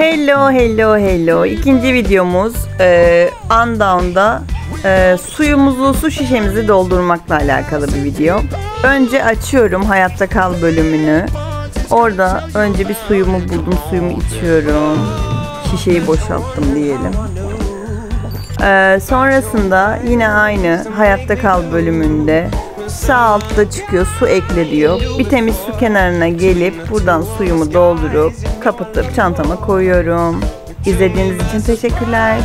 Hello hello hello. İkinci videomuz e, Undown'da e, suyumuzu, su şişemizi doldurmakla alakalı bir video. Önce açıyorum hayatta kal bölümünü. Orada önce bir suyumu buldum, suyumu içiyorum. Şişeyi boşalttım diyelim. E, sonrasında yine aynı hayatta kal bölümünde sağ altta çıkıyor su ekle diyor. Bir temiz su kenarına gelip buradan suyumu doldurup kapatıp çantama koyuyorum. İzlediğiniz için teşekkürler.